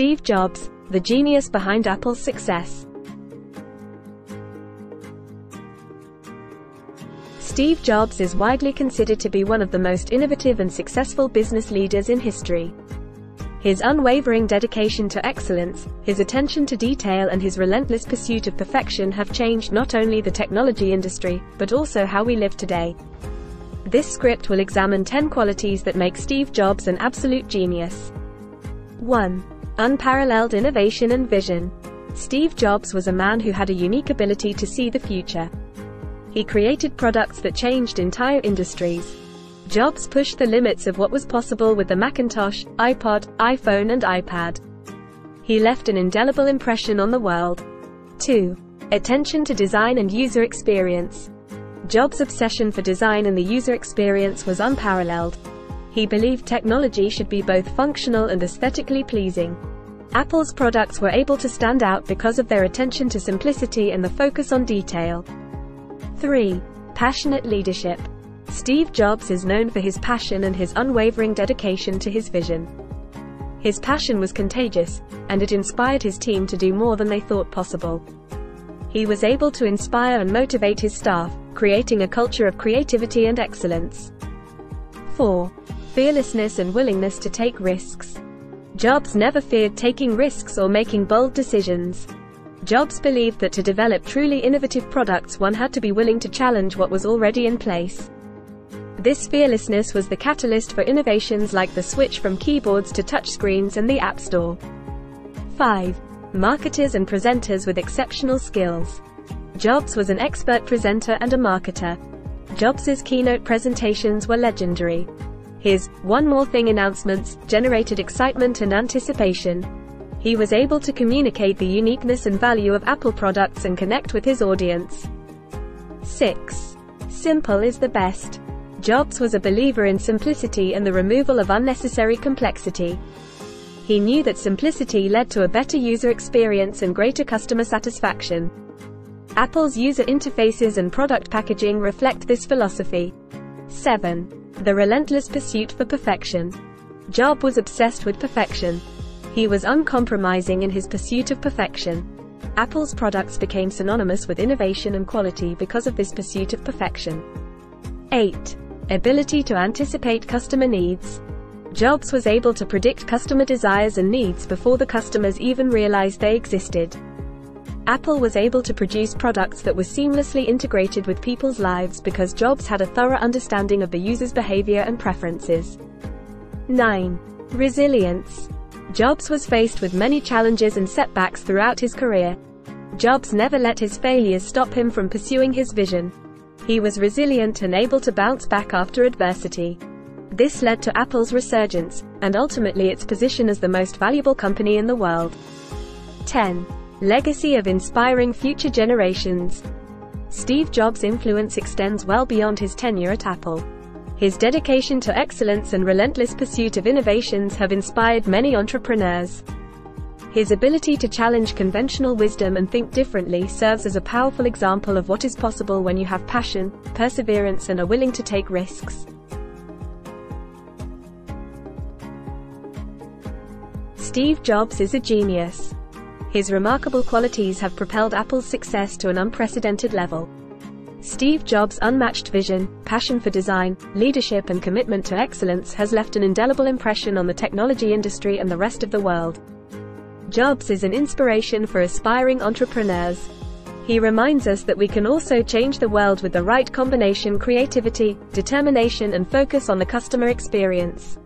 Steve Jobs, the genius behind Apple's success. Steve Jobs is widely considered to be one of the most innovative and successful business leaders in history. His unwavering dedication to excellence, his attention to detail and his relentless pursuit of perfection have changed not only the technology industry, but also how we live today. This script will examine 10 qualities that make Steve Jobs an absolute genius. 1. Unparalleled innovation and vision. Steve Jobs was a man who had a unique ability to see the future. He created products that changed entire industries. Jobs pushed the limits of what was possible with the Macintosh, iPod, iPhone and iPad. He left an indelible impression on the world. 2. Attention to design and user experience. Jobs' obsession for design and the user experience was unparalleled. He believed technology should be both functional and aesthetically pleasing. Apple's products were able to stand out because of their attention to simplicity and the focus on detail. 3. Passionate leadership. Steve Jobs is known for his passion and his unwavering dedication to his vision. His passion was contagious, and it inspired his team to do more than they thought possible. He was able to inspire and motivate his staff, creating a culture of creativity and excellence. 4 fearlessness and willingness to take risks. Jobs never feared taking risks or making bold decisions. Jobs believed that to develop truly innovative products one had to be willing to challenge what was already in place. This fearlessness was the catalyst for innovations like the switch from keyboards to touchscreens and the App Store. 5. Marketers and presenters with exceptional skills. Jobs was an expert presenter and a marketer. Jobs' keynote presentations were legendary. His One More Thing announcements generated excitement and anticipation. He was able to communicate the uniqueness and value of Apple products and connect with his audience. 6. Simple is the best. Jobs was a believer in simplicity and the removal of unnecessary complexity. He knew that simplicity led to a better user experience and greater customer satisfaction. Apple's user interfaces and product packaging reflect this philosophy. 7. The relentless pursuit for perfection. Job was obsessed with perfection. He was uncompromising in his pursuit of perfection. Apple's products became synonymous with innovation and quality because of this pursuit of perfection. 8. Ability to anticipate customer needs. Jobs was able to predict customer desires and needs before the customers even realized they existed. Apple was able to produce products that were seamlessly integrated with people's lives because Jobs had a thorough understanding of the user's behavior and preferences. 9. Resilience. Jobs was faced with many challenges and setbacks throughout his career. Jobs never let his failures stop him from pursuing his vision. He was resilient and able to bounce back after adversity. This led to Apple's resurgence, and ultimately its position as the most valuable company in the world. 10. Legacy of inspiring future generations. Steve Jobs' influence extends well beyond his tenure at Apple. His dedication to excellence and relentless pursuit of innovations have inspired many entrepreneurs. His ability to challenge conventional wisdom and think differently serves as a powerful example of what is possible when you have passion, perseverance and are willing to take risks. Steve Jobs is a genius. His remarkable qualities have propelled Apple's success to an unprecedented level. Steve Jobs' unmatched vision, passion for design, leadership and commitment to excellence has left an indelible impression on the technology industry and the rest of the world. Jobs is an inspiration for aspiring entrepreneurs. He reminds us that we can also change the world with the right combination creativity, determination and focus on the customer experience.